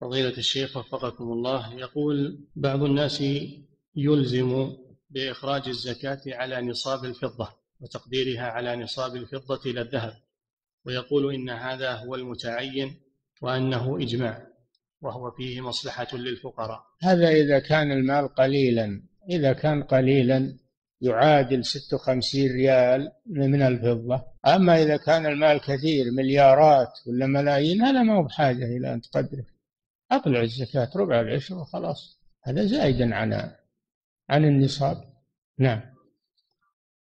فضيلة الشيخ وفقكم الله يقول بعض الناس يلزم بإخراج الزكاة على نصاب الفضة وتقديرها على نصاب الفضة إلى الذهب ويقول إن هذا هو المتعين وأنه إجماع وهو فيه مصلحة للفقراء. هذا إذا كان المال قليلا إذا كان قليلا يعادل 56 ريال من الفضة أما إذا كان المال كثير مليارات ولا ملايين هذا ما هو بحاجة إلى أن تقدره. أطلع الزكاة ربع العشر وخلاص. هذا زائدا عن عن النصاب. نعم.